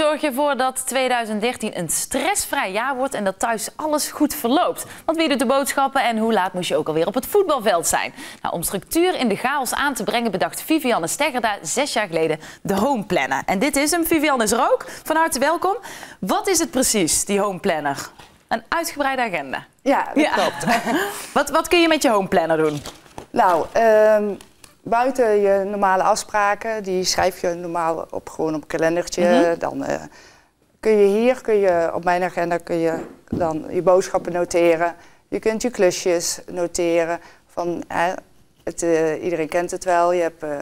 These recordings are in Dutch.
zorg je ervoor dat 2013 een stressvrij jaar wordt en dat thuis alles goed verloopt? Want wie doet de boodschappen en hoe laat moest je ook alweer op het voetbalveld zijn? Nou, om structuur in de chaos aan te brengen bedacht Vivianne Steggerda zes jaar geleden de Home Planner. En dit is hem, Vivianne is er ook. Van harte welkom. Wat is het precies, die Home Planner? Een uitgebreide agenda. Ja, dat klopt. wat, wat kun je met je Home Planner doen? Nou, ehm, buiten je normale afspraken, die schrijf je normaal op gewoon op een kalendertje. Mhm. Dan eh, kun je hier, kun je, op mijn agenda kun je dan je boodschappen noteren. Je kunt je klusjes noteren. Van, het, eh, iedereen kent het wel, je hebt... eh,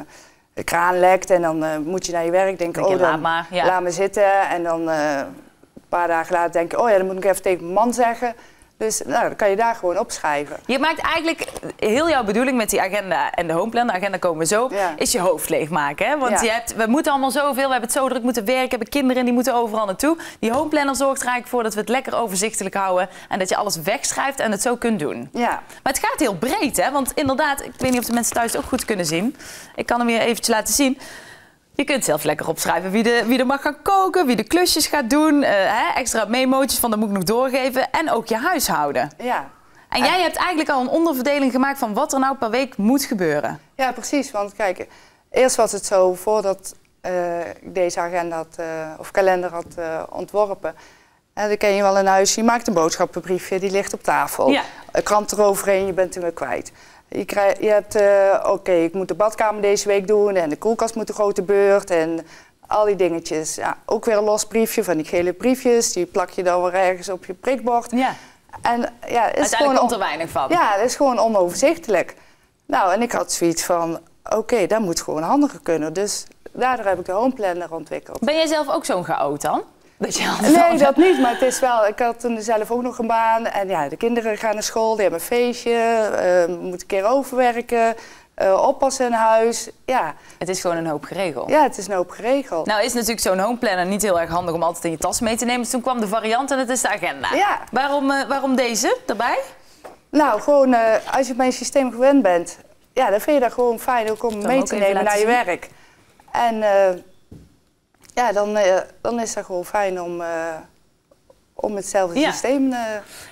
de kraan lekt en dan moet je naar je werk denken, Denk oh, dan laat maar, ja. laat me zitten. En dan een paar dagen later denk je, oh ja, dan moet ik even tegen mijn man zeggen. Dus nou, dan kan je daar gewoon opschrijven. Je maakt eigenlijk heel jouw bedoeling met die agenda en de homeplan, de agenda komen we zo, Ja. is je hoofd leegmaken. Hè? Want Ja. je hebt, we moeten allemaal zoveel, we hebben het zo druk moeten werken, we hebben kinderen die moeten overal naartoe. Die homeplanner zorgt er eigenlijk voor dat we het lekker overzichtelijk houden en dat je alles wegschrijft en het zo kunt doen. Ja, Maar het gaat heel breed, hè? want inderdaad, ik weet niet of de mensen thuis ook goed kunnen zien. Ik kan hem hier eventjes laten zien. Je kunt zelf lekker opschrijven wie, de, wie er mag gaan koken, wie de klusjes gaat doen. eh, hè, extra memootjes van dat moet ik nog doorgeven. En ook je huishouden. ja. En jij hebt eigenlijk al een onderverdeling gemaakt van wat er nou per week moet gebeuren. Ja, precies. Want kijk, eerst was het zo, voordat eh, ik deze agenda had, eh, of kalender had ontworpen. En dan ken je wel een huis, je maakt een boodschappenbriefje, die ligt op tafel. Ja. Een krant eroverheen, je bent hem weer kwijt. Je, hebt, eh, oké, ik moet de badkamer deze week doen en de koelkast moet de grote beurt en al die dingetjes. Ja, ook weer een los briefje van die gele briefjes, die plak je dan weer ergens op je prikbord. Ja. En ja, is Uiteindelijk gewoon komt er weinig van. ja, dat is gewoon onoverzichtelijk. Nou, en ik had zoiets van, oké, dat moet gewoon handiger kunnen. Dus daardoor heb ik de homeplanner ontwikkeld. Ben jij zelf ook zo'n chaot dan? Dat je alles Nee, dat niet, maar het is wel, ik had toen zelf ook nog een baan. En ja, de kinderen gaan naar school, die hebben een feestje, eh moeten een keer overwerken, eh, oppassen in huis. Ja. Het is gewoon een hoop geregeld. ja, het is een hoop geregeld. Nou is natuurlijk zo'n homeplanner niet heel erg handig om altijd in je tas mee te nemen. Dus toen kwam de variant en het is de agenda. Ja. Waarom, eh, waarom deze erbij? Nou, gewoon als je mijn systeem gewend bent, ja, dan vind je dat gewoon fijn ook om mee te nemen naar je werk. En ja, dan, eh, dan is dat gewoon fijn om, eh, om hetzelfde Ja. systeem. eh,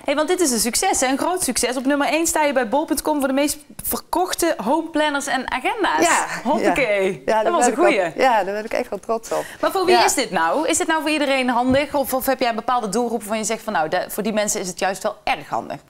Hey, want dit is een succes, hè? een groot succes. Op nummer 1 sta je bij bol.com voor de meest verkochte homeplanners en agenda's. Ja, Hoppakee. ja, dat was een goeie. ja, daar ben ik echt wel trots op. Maar voor wie Ja. is dit nou? Is dit nou voor iedereen handig? Of, of heb jij een bepaalde doelgroep waarvan je zegt van nou, voor die mensen is het juist wel erg handig?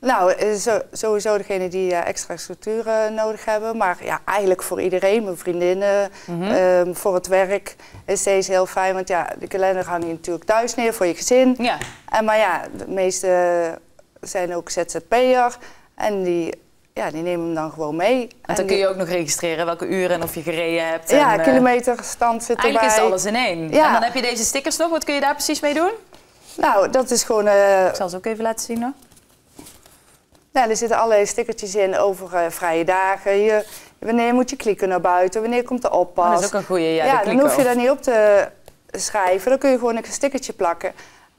Nou, eh, zo- sowieso degene die eh, extra structuur eh, nodig hebben. Maar ja, eigenlijk voor iedereen, mijn vriendinnen, Mhm. ehm, voor het werk is deze heel fijn. Want ja, de kalender hang je natuurlijk thuis neer voor je gezin. Ja. En, maar ja, de meeste zijn ook ZZP'er. En die, ja, die nemen hem dan gewoon mee. Want En dan kun je ook nog registreren welke uren en of je gereden hebt. Ja, en, kilometerstand zit erbij. Eigenlijk is alles in één. Ja. En dan heb je deze stickers nog. Wat kun je daar precies mee doen? Nou, dat is gewoon... eh, Ik zal ze ook even laten zien hoor. Nou, er zitten allerlei stickertjes in over eh, vrije dagen. Je, wanneer moet je klikken naar buiten? Wanneer komt de oppas? Oh, dat is ook een goeie, ja, de dan hoef je daar niet op te schrijven. Dan kun je gewoon een stickertje plakken.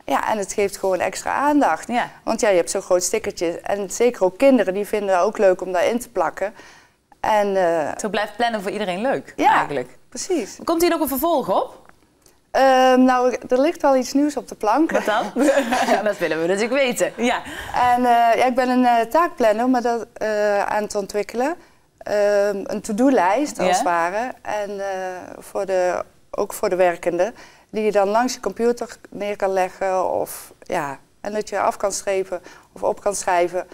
Ja, en het geeft gewoon extra aandacht. Ja. Want ja, je hebt zo'n groot stickertje. En zeker ook kinderen, die vinden het ook leuk om daarin te plakken. En eh, Zo blijft plannen voor iedereen leuk ja, eigenlijk. precies. Komt hier nog een vervolg op? Ehm, nou, er ligt al iets nieuws op de plank. Wat dan? ja, dat willen we natuurlijk weten. Ja. En eh, ja, ik ben een eh, taakplanner maar dat, eh, aan het ontwikkelen. Ehm, een to-do-lijst als Ja. het ware. En voor de, ook voor de werkenden. Die je dan langs je computer neer kan leggen. Of, ja, en dat je af kan strepen of op kan schrijven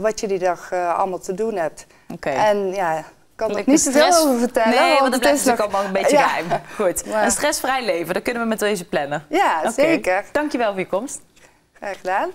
wat je die dag allemaal te doen hebt. Oké. En ja, kan er Lekker niet te veel stress- over vertellen. Nee, want dat blijft is natuurlijk nog- allemaal een beetje Ja. geheim. Goed. Maar- Een stressvrij leven, dat kunnen we met deze plannen. Ja, Oké. zeker. Dankjewel voor je komst. Graag gedaan.